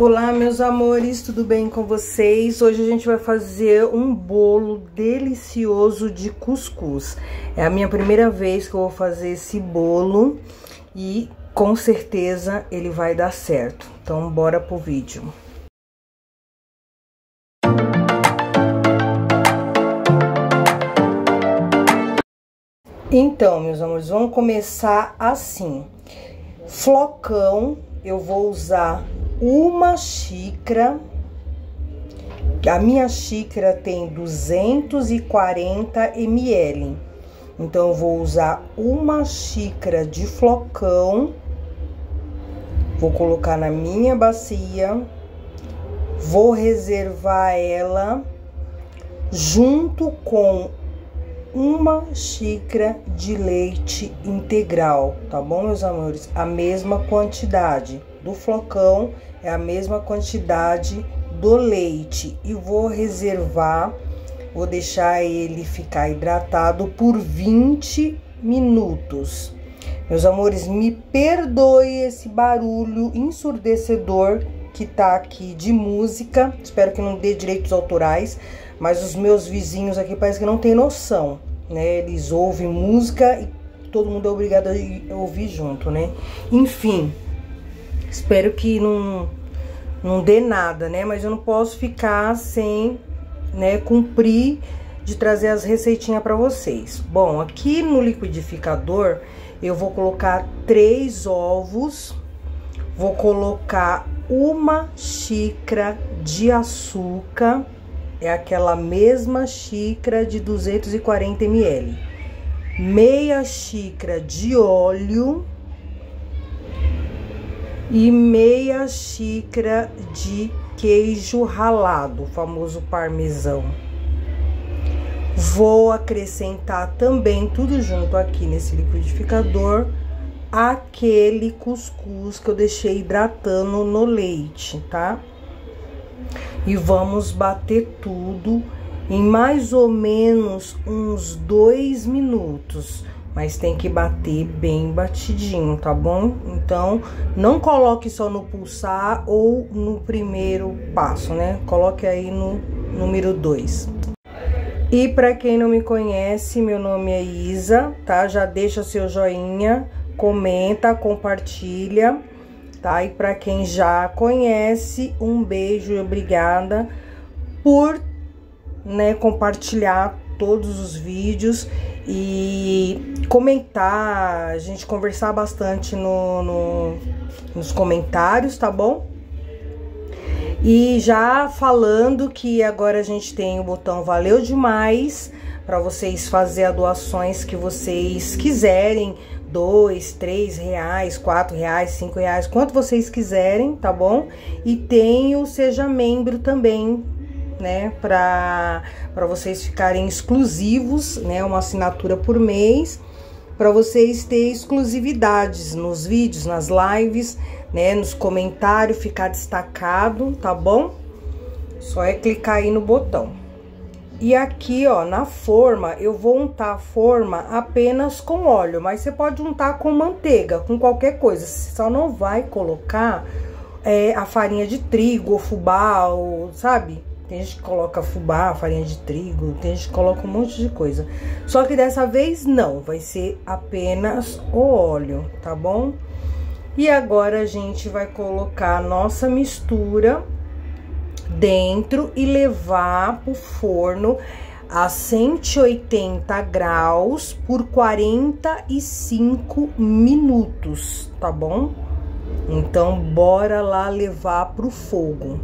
Olá, meus amores, tudo bem com vocês? Hoje a gente vai fazer um bolo delicioso de cuscuz. É a minha primeira vez que eu vou fazer esse bolo e com certeza ele vai dar certo. Então, bora pro vídeo. Então, meus amores, vamos começar assim. Flocão, eu vou usar uma xícara. A minha xícara tem 240 ml. Então, eu vou usar uma xícara de flocão. Vou colocar na minha bacia. Vou reservar ela junto com uma xícara de leite integral, tá bom, meus amores? A mesma quantidade do flocão é a mesma quantidade do leite e vou reservar, vou deixar ele ficar hidratado por 20 minutos. Meus amores, me perdoe esse barulho ensurdecedor que tá aqui de música. Espero que não dê direitos autorais, mas os meus vizinhos aqui parece que não tem noção, né? Eles ouvem música e todo mundo é obrigado a ouvir junto, né? Enfim, espero que não não dê nada, né? Mas eu não posso ficar sem, né, cumprir de trazer as receitinhas para vocês. Bom, aqui no liquidificador eu vou colocar três ovos, vou colocar uma xícara de açúcar, é aquela mesma xícara de 240 ml, meia xícara de óleo e meia xícara de queijo ralado, o famoso parmesão. Vou acrescentar também tudo junto aqui nesse liquidificador aquele cuscuz que eu deixei hidratando no leite, tá? E vamos bater tudo em mais ou menos uns dois minutos mas tem que bater bem batidinho, tá bom? Então, não coloque só no pulsar ou no primeiro passo, né? Coloque aí no número 2. E para quem não me conhece, meu nome é Isa, tá? Já deixa seu joinha, comenta, compartilha, tá? E para quem já conhece, um beijo e obrigada por, né, compartilhar todos os vídeos e comentar, a gente conversar bastante no, no, nos comentários, tá bom? E já falando que agora a gente tem o botão Valeu Demais para vocês fazer as doações que vocês quiserem, dois, três reais, quatro reais, cinco reais, quanto vocês quiserem, tá bom? E tem o Seja Membro também, né, para vocês ficarem exclusivos, né, uma assinatura por mês, para vocês terem exclusividades nos vídeos, nas lives, né, nos comentários, ficar destacado, tá bom? Só é clicar aí no botão. E aqui, ó, na forma, eu vou untar a forma apenas com óleo, mas você pode untar com manteiga, com qualquer coisa. Você só não vai colocar é, a farinha de trigo, ou fubá, ou, sabe? Tem gente que coloca fubá, farinha de trigo, tem gente que coloca um monte de coisa. Só que dessa vez não, vai ser apenas o óleo, tá bom? E agora a gente vai colocar a nossa mistura dentro e levar pro forno a 180 graus por 45 minutos, tá bom? Então, bora lá levar pro fogo.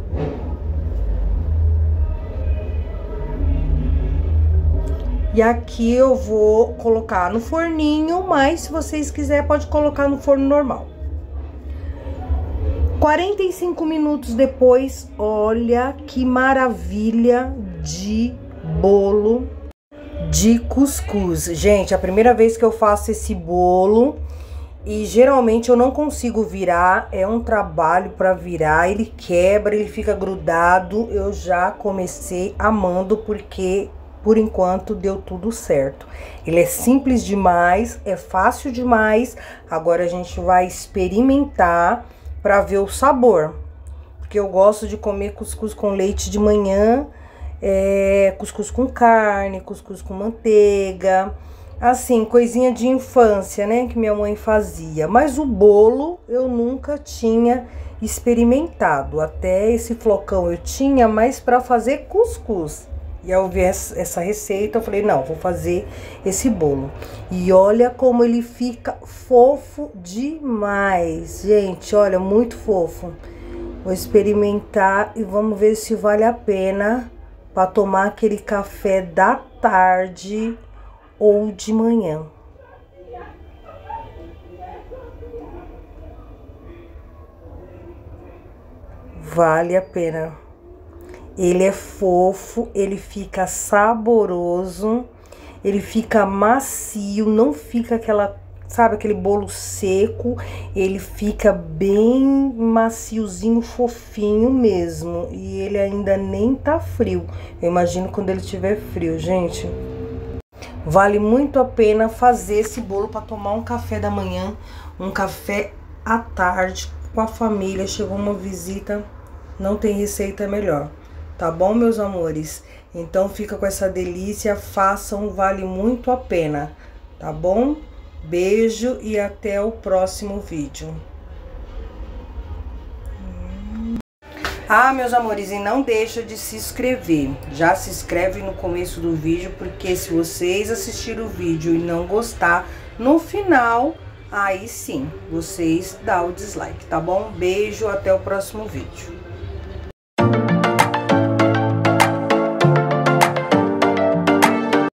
E aqui eu vou colocar no forninho, mas se vocês quiserem pode colocar no forno normal. 45 minutos depois, olha que maravilha de bolo de cuscuz. Gente, a primeira vez que eu faço esse bolo e geralmente eu não consigo virar, é um trabalho para virar, ele quebra, ele fica grudado. Eu já comecei amando porque por enquanto deu tudo certo. Ele é simples demais, é fácil demais. Agora a gente vai experimentar para ver o sabor. porque eu gosto de comer cuscuz com leite de manhã, é, cuscuz com carne, cuscuz com manteiga, assim, coisinha de infância, né, que minha mãe fazia. Mas o bolo eu nunca tinha experimentado. Até esse flocão eu tinha, mas para fazer cuscuz. E ao ver essa receita, eu falei, não, vou fazer esse bolo. E olha como ele fica fofo demais. Gente, olha, muito fofo. Vou experimentar e vamos ver se vale a pena para tomar aquele café da tarde ou de manhã. Vale a pena. Ele é fofo, ele fica saboroso, ele fica macio, não fica aquela, sabe, aquele bolo seco, ele fica bem maciozinho, fofinho mesmo. E ele ainda nem tá frio. Eu imagino quando ele tiver frio, gente. Vale muito a pena fazer esse bolo para tomar um café da manhã, um café à tarde com a família. Chegou uma visita, não tem receita melhor. Tá bom, meus amores? Então fica com essa delícia, façam, vale muito a pena, tá bom? Beijo e até o próximo vídeo. Ah, meus amores, e não deixa de se inscrever. Já se inscreve no começo do vídeo, porque se vocês assistirem o vídeo e não gostar, no final, aí sim, vocês dá o dislike, tá bom? Beijo, até o próximo vídeo.